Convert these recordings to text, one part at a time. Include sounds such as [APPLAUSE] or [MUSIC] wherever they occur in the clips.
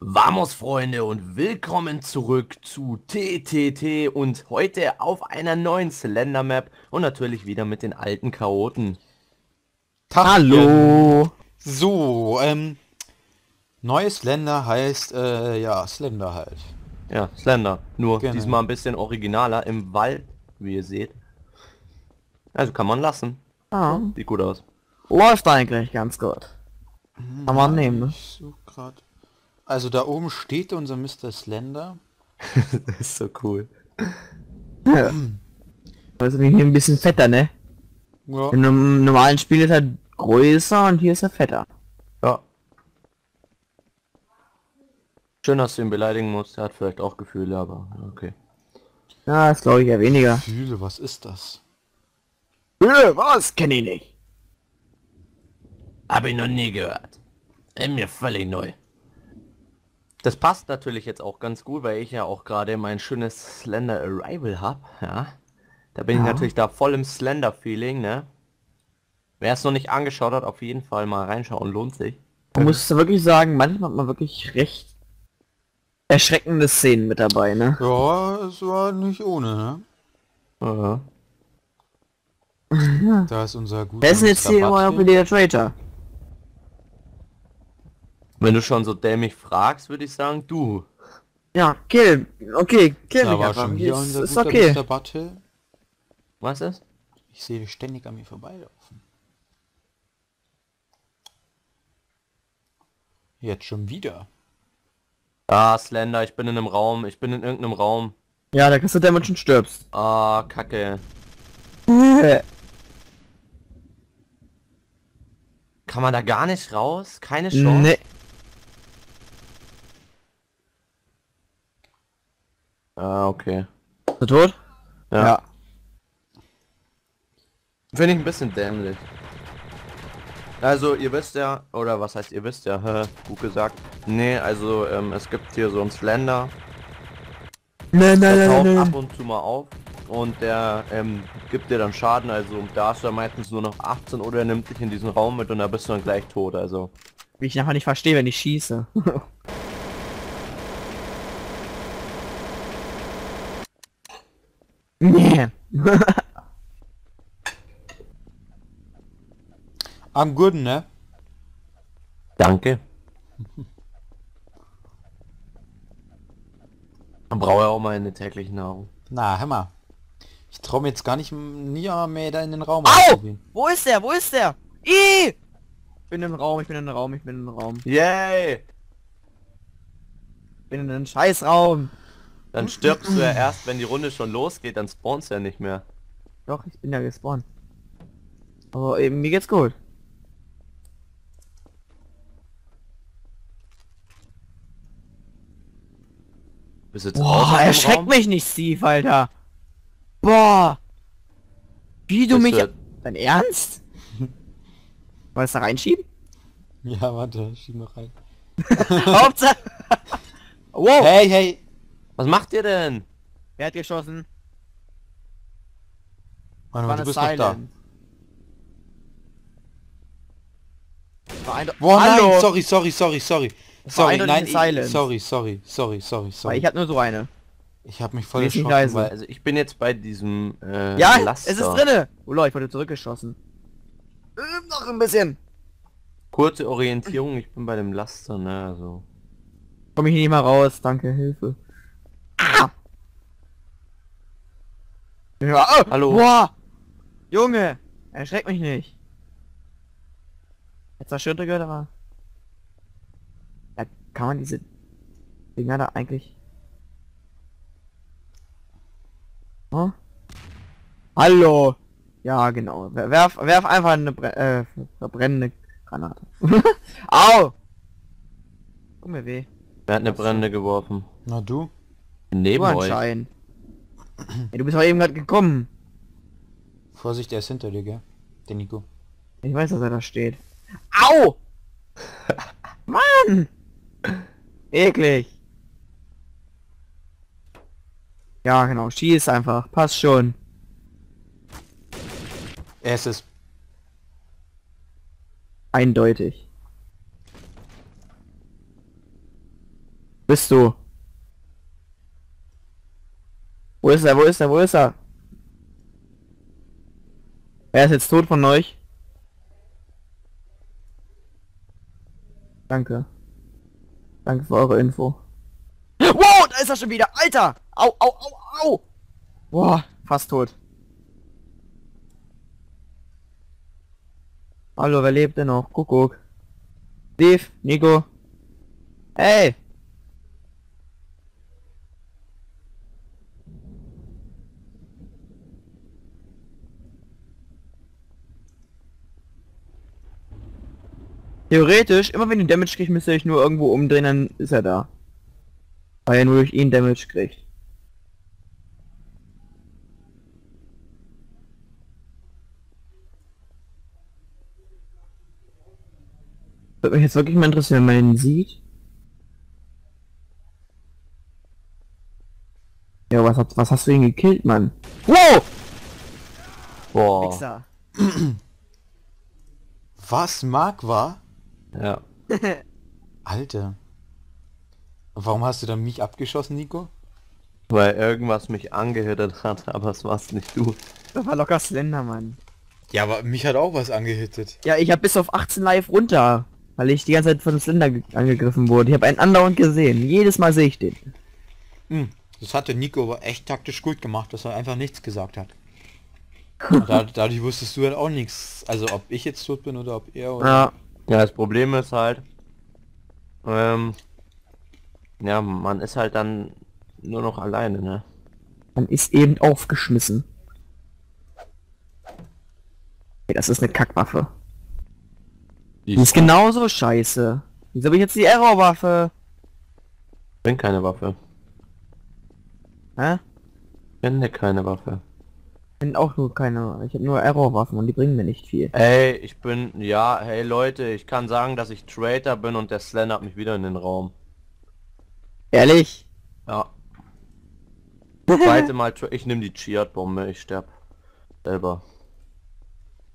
Vamos Freunde und willkommen zurück zu TTT und heute auf einer neuen Slender Map und natürlich wieder mit den alten Chaoten. Hallo. So, ähm, neues Slender heißt, äh, ja, Slender halt. Ja, Slender. Nur Genau. diesmal ein bisschen originaler im Wald, wie ihr seht. Also kann man lassen. Ah, Sieht gut aus. läuft eigentlich ganz gut. Kann man nehmen, ne? Ich such grad. Also da oben steht unser Mr. Slender. [LAUGHS] das ist so cool. Also hier ein bisschen fetter, ne? Ja, Im nom- normalen Spiel ist er größer und hier ist er fetter. Ja. Schön, dass du ihn beleidigen musst. Er hat vielleicht auch Gefühle, aber okay. Ja, das glaube ich ja weniger. Fühle, was ist das? Äh, was? Kenne ich nicht. Hab ich noch nie gehört. Ist mir völlig neu. Das passt natürlich jetzt auch ganz gut, weil ich ja auch gerade mein schönes Slender Arrival habe. Ja. Da bin ich Ja. natürlich da voll im Slender-Feeling, ne? Wer es noch nicht angeschaut hat, auf jeden Fall mal reinschauen, lohnt sich. Man muss wirklich sagen, manchmal hat man wirklich recht erschreckende Szenen mit dabei, ne? Ja, es war nicht ohne, Ja. ne? Da ist unser guter Wer ist denn jetzt hier immer noch der Traitor? Wenn du schon so dämlich fragst, würde ich sagen, du. Ja, kill. Okay, kill Da mich war einfach. schon wieder Ist, unser ist guter okay. Mr. Buttle. Was ist? Ich sehe dich ständig an mir vorbeilaufen. Jetzt schon wieder. Ah, Slender, ich bin in einem Raum. Ich bin in irgendeinem Raum. Ja, da kriegst du Damage und stirbst. Ah, kacke. [LAUGHS] Kann man da gar nicht raus? Keine Chance? Nee. Ah, okay. Ist er tot? Ja. Finde ich ein bisschen dämlich. Also, ihr wisst ja, oder was heißt ihr wisst ja, hä, [LAUGHS] gut gesagt. Nee, also, ähm, es gibt hier so einen Slender, Nein, nein, der nein, taucht nein. ab und zu mal auf und der ähm, gibt dir dann Schaden, also da hast du meistens nur noch 18 oder er nimmt dich in diesen Raum mit und da bist du dann gleich tot, also. Wie ich einfach nicht verstehe, wenn ich schieße. [LAUGHS] nee. Am Guten, ne? Danke. Man braucht ja auch mal eine tägliche Nahrung. Na, hör mal. Ich traue mir jetzt gar nicht nie mehr da in den Raum Au! Wo ist der? Wo ist der? I! Ich bin im Raum, ich bin im Raum, ich bin im Raum. Yay! Ich bin in einem Scheißraum. Dann stirbst du ja erst, wenn die Runde schon losgeht, dann spawnst du ja nicht mehr. Doch, ich bin ja gespawnt. Aber eben, mir geht's gut. Bist jetzt Boah, Raum? mich nicht, Steve, Alter. Boah. Wie du Das mich... wird- Dein Ernst? Wollen wir da reinschieben? Ja, warte, schieb mal rein. [LAUGHS] [LAUGHS] Hauptsache... wow. Hey, hey! Was macht ihr denn? Wer hat geschossen? Mal, du bist noch da. War ein- Boah, Hallo. nein, sorry, sorry, sorry, sorry. Sorry, nein, ich, Silence. sorry, sorry, sorry, sorry, Weil sorry. ich hab nur so eine. Ich habe mich voll nicht erschrocken, leise. weil Also ich bin jetzt bei diesem äh, Ja, Laster. es ist drinne. Oh Leute, ich wurde zurückgeschossen. Ähm, noch ein bisschen. Kurze Orientierung, ich bin bei dem Laster, ne, also. Komm ich nicht mal raus, danke, Hilfe. Ah! Ja, oh, Hallo. Boah! Junge! Erschreck mich nicht. Jetzt war schön gehört, aber... Ja, kann man diese Dinger da eigentlich... Oh? Hallo! Ja, genau. Wer- Werf, werf einfach eine Bre äh, verbrennende Granate. [LAUGHS] Au! Guck mir weh. Wer hat eine Brände geworfen? Na du? Neben Du euch. anscheinend. Ey, du bist doch eben gerade gekommen. Vorsicht, er ist hinter dir, gell? Der Nico. Ich weiß, dass er da steht. Au! [LAUGHS] Mann! Eklig. Ja, genau. Schieß einfach. Passt schon. Er ist es. Eindeutig. Bist du? Wo ist er? Wo ist er? Wo ist er? Er ist jetzt tot von euch. Danke. Danke für eure Info. Wow, da ist er schon wieder. Alter! Au, au, au, au! Boah, fast tot. Hallo, wer lebt denn noch? Kuckuck. Steve, Nico. Hey! Theoretisch, immer wenn ihr Damage kriegt, müsst ihr euch nur irgendwo umdrehen, dann ist er da. Weil er nur durch ihn Damage kriegt. Würde mich jetzt wirklich mal interessieren, wenn man ihn sieht. Ja, was, hat, was hast du ihn gekillt, Mann? Wow! Boah. Wichser. [CLEARS THROAT] Was Mark war? Ja. [LAUGHS] Alter. Warum hast du dann mich abgeschossen, Nico? Weil irgendwas mich angehittet hat, [LAUGHS] aber es war's nicht du. Das war locker Slender, Mann. Ja, aber mich hat auch was angehittet. Ja, ich habe bis auf 18 live runter, weil ich die ganze Zeit von Slender ge- angegriffen wurde. Ich habe einen andauernd gesehen. Jedes Mal sehe ich den. Hm, das hat der Nico aber echt taktisch gut gemacht, dass er einfach nichts gesagt hat. [LAUGHS] Da, dadurch wusstest du halt auch nichts. Also ob ich jetzt tot bin oder ob er oder... Ja. Ja, das Problem ist halt, ähm, ja, man ist halt dann nur noch alleine, ne? Man ist eben aufgeschmissen. Ey, das ist eine Kackwaffe. Die ist genauso scheiße. Wieso habe ich jetzt die Errorwaffe? Ich bin keine Waffe. Hä? Ich bin keine Waffe. Ich bin auch nur keine. Ich habe nur Errorwaffen und die bringen mir nicht viel. Ey, ich bin, ja, hey Leute, ich kann sagen, dass ich Traitor bin und der Slender hat mich wieder in den Raum. Ehrlich? Ja. [LAUGHS] Zweite Mal, Tra ich nehme die Chiat-Bombe, ich sterb. Selber.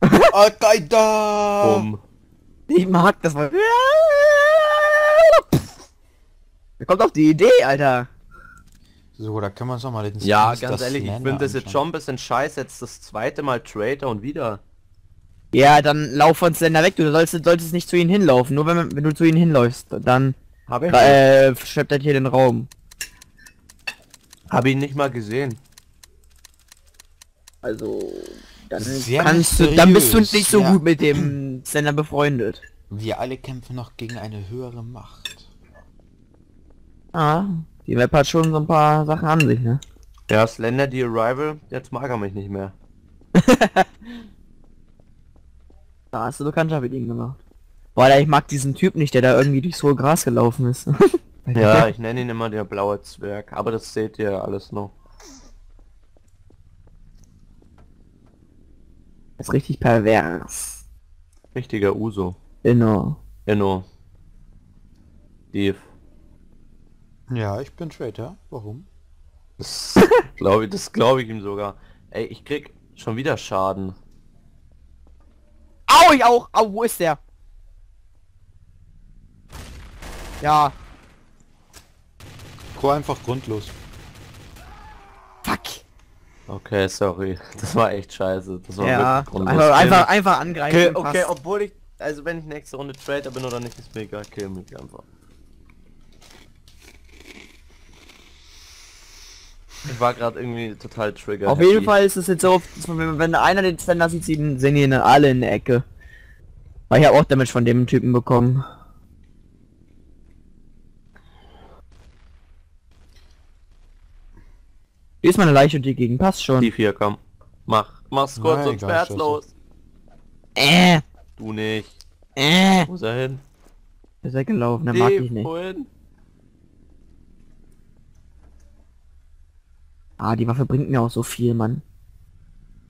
[LAUGHS] Al-Qaida! Ich mag das mal. [LAUGHS] Wer kommt auf die Idee, Alter? So, da können wir uns noch mal den Ja, ganz ehrlich, ich finde das jetzt schon ein bisschen scheiße, jetzt das zweite Mal Traitor und wieder. Ja, dann lauf von Slender weg. Du solltest, solltest nicht zu ihnen hinlaufen. Nur wenn, wenn du zu ihnen hinläufst, dann Habe ich, äh, schleppt er hier den Raum. hab ihn nicht mal gesehen. Also, dann Sehr kannst du, dann bist du mysteriös, nicht so ja. gut mit dem Sender befreundet. Wir alle kämpfen noch gegen eine höhere Macht. Ah, die Map hat schon so ein paar Sachen an sich, ne? Ja, Slender, die Arrival, jetzt mag er mich nicht mehr. [LAUGHS] Da hast du Bekanntschaft mit ihm gemacht. Boah, ich mag diesen Typ nicht, der da irgendwie durchs hohe Gras gelaufen ist. [LAUGHS] Ja, [LAUGHS] ich nenne ihn immer der blaue Zwerg, aber das seht ihr alles noch. Das ist richtig pervers. Richtiger Uso. Genau. Inno. Steve. Ja, ich bin Traitor. Warum? Das [LAUGHS] glaube ich, das glaube ich ihm sogar. Ey, ich krieg schon wieder Schaden. Au, ich auch! Au, wo ist der? Ja. Chor einfach grundlos. Fuck. Okay, sorry. [LAUGHS] Das war echt scheiße. Das war Ja. wirklich grundlos. Also Kill einfach, einfach angreifen. Okay, passt. okay, obwohl ich, also wenn ich nächste Runde Trader bin oder nicht, ist mir egal. Kill mich einfach. Ich war gerade irgendwie total trigger. Auf jeden Fall ist es jetzt so, wenn, wenn einer den Sender sieht, sehen sehen die ihn alle in der Ecke. Weil ich habe auch Damage von dem Typen bekommen. Hier ist meine Leiche und die Gegend passt schon. Steve hier, komm. Mach. Mach's kurz Nein, und schmerzlos. Äh, Du nicht. äh. Wo ist er hin? Ist weggelaufen, der mag ich nicht. wohin? Ah, die Waffe bringt mir auch so viel, Mann.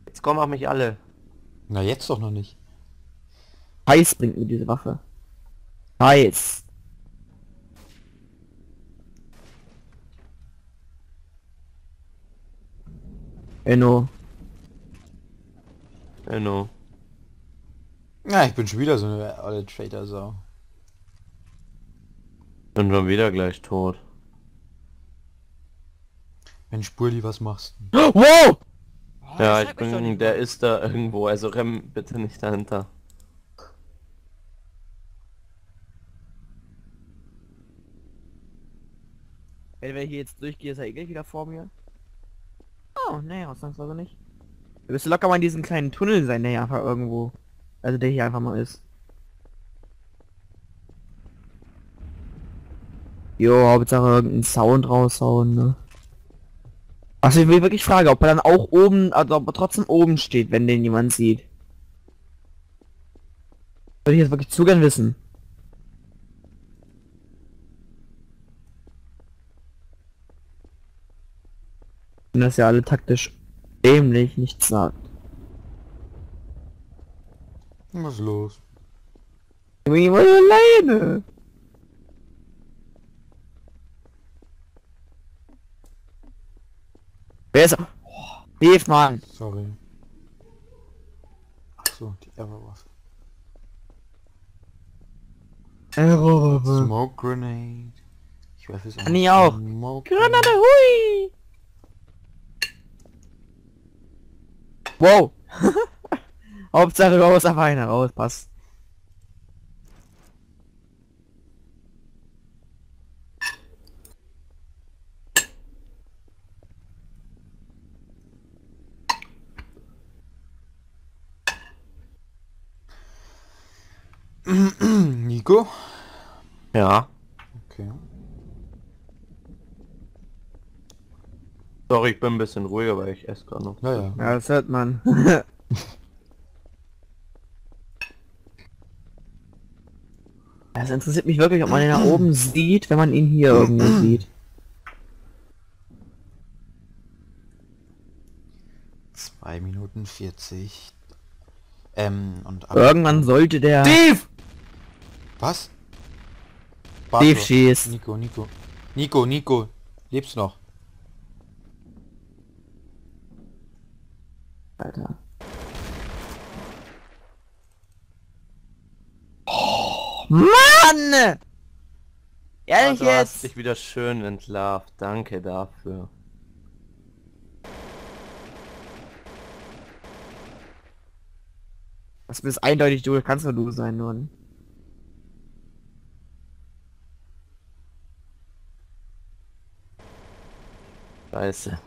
Jetzt komm, mach mich alle. Na, jetzt doch noch nicht. Heiß bringt mir diese Waffe. Heiß. Enno. Inno. Ja, ich bin schon wieder so eine alle Traitor-Sau. Bin schon wieder gleich tot. Wenn Spurli was machst. Wow! ja, Oh, ich bin, der ist da irgendwo, also remm bitte nicht dahinter. Wenn wir hier jetzt durchgehen, ist er eh wieder vor mir. Oh, nee, ausnahmsweise nicht. Du wirst locker mal in diesem kleinen Tunnel sein, der hier einfach irgendwo. Also der hier einfach mal ist. Jo, Hauptsache irgendeinen Sound raushauen, ne? Was ich mich wirklich frage, ob er dann auch oben, also ob er trotzdem oben steht, wenn den jemand sieht. Würde ich jetzt wirklich zu gern wissen. Und das ja alle taktisch dämlich nichts sagt. Was ist los? Ich bin immer alleine. Wer ist? Oh, Hilf, Mann. Sorry. Ach so, die Everwaffe. Error. Smoke Grenade. Ich werfe es Kann ich auch. Smoke Granate, hui! Wow! [LAUGHS] Hauptsache raus, auf einer raus, passt. [CLEARS THROAT] Nico? Ja. Okay. Sorry, ich bin ein bisschen ruhiger, weil ich esse gerade noch. Naja. Ja, das hört man. [LAUGHS] Es interessiert mich wirklich, ob man ihn da oben sieht, wenn man ihn hier irgendwo [CLEARS THROAT] sieht. Zwei Minuten 40. Ähm, und Irgendwann sollte der Steve! Was? Steve Barto. schießt. Nico, Nico. Nico, Nico. Lebst noch? Alter. Oh, Mann! Ehrlich du hast jetzt? dich wieder schön entlarvt. Danke dafür. Das bist eindeutig du, kannst nur du sein, nur. Scheiße.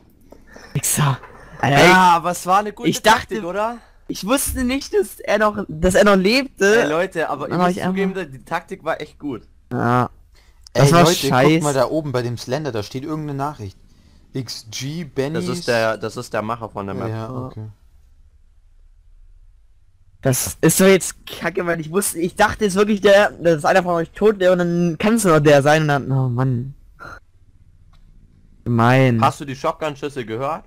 Wichser. Alter, Ja, aber es war eine gute ich dachte- Taktik, oder? ich, wusste nicht, dass er noch, dass er noch lebte. Ey, Leute, aber ich muss ich zugeben, die Taktik war echt gut. ja. Das Ey, war Leute, scheiße. guckt mal da oben bei dem Slender, da steht irgendeine Nachricht. XG, Benny. Das ist der, das ist der Macher von der Map. ja, okay. Das ist doch jetzt kacke, weil ich wusste, ich dachte jetzt wirklich, der, das ist einer von euch tot, der und dann kann es nur der sein und dann, oh Mann. Gemein. Hast du die Shotgun-Schüsse gehört?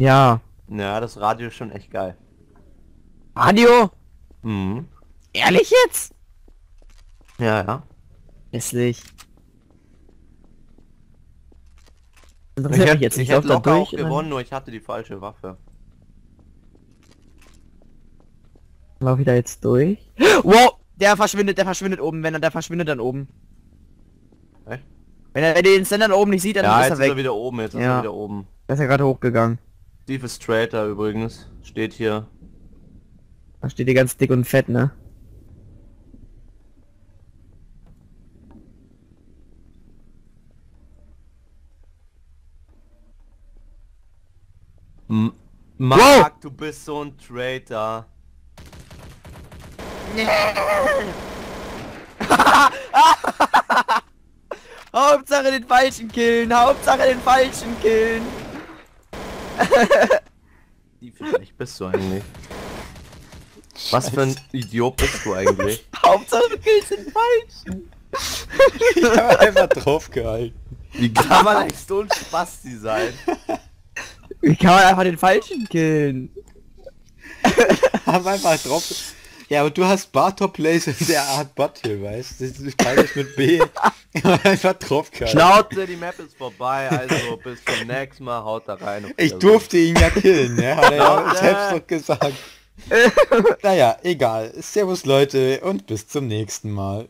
Ja. Ja, das Radio ist schon echt geil. Radio? Mhm. Ehrlich jetzt? Ja, ja. Hässlich. Ich Interessiert hätte, mich jetzt ich nicht. hätte Läuft da locker auch gewonnen, nur ich hatte die falsche Waffe. Lauf ich da jetzt durch? [GASPS] Wow! Der verschwindet, der verschwindet oben, wenn er, der verschwindet dann oben. Echt? Wenn er, den Sender oben nicht sieht, dann Ja, ist jetzt er ist weg. er wieder oben, jetzt ist Ja. er wieder oben. Der ist ja gerade hochgegangen. Steve ist Traitor übrigens. Steht hier. Da steht die ganz dick und fett, ne? M Mark, du bist so ein Traitor. [LAUGHS] [LAUGHS] Hauptsache den falschen killen, Hauptsache den falschen killen. Wie schlecht bist du eigentlich? Was für ein Idiot bist du eigentlich? [LAUGHS] Hauptsache du killst den falschen. Ich habe einfach draufgehalten. Wie kann man eigentlich so ein Spasti sein? Wie kann man einfach den falschen killen? Hab einfach drauf. Ja, aber du hast Bartop Laser und der hat Bot hier, weißt du? Das ist beides mit B. [LAUGHS] Ich einfach draufgehalten. Schnauze, die Map ist vorbei, also bis zum nächsten Mal, haut da rein. Ich durfte ihn ja killen, ne? Hat er ja selbst doch gesagt. [LAUGHS] naja, egal. Servus Leute und bis zum nächsten Mal.